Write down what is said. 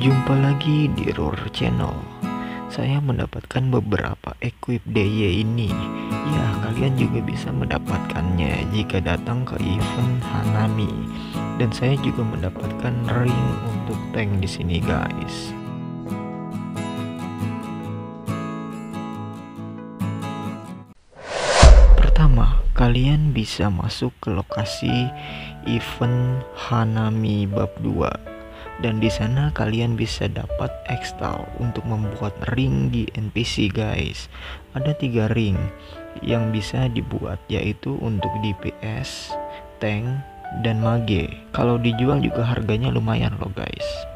Jumpa lagi di Roar Channel. Saya mendapatkan beberapa equip DY ini. Ya, kalian juga bisa mendapatkannya jika datang ke event Hanami. Dan saya juga mendapatkan ring untuk tank di sini, guys. Pertama, kalian bisa masuk ke lokasi event Hanami bab 2 dan di sana kalian bisa dapat ekstal untuk membuat ring di NPC guys. Ada tiga ring yang bisa dibuat yaitu untuk DPS tank dan mage. Kalau dijual juga harganya lumayan loh guys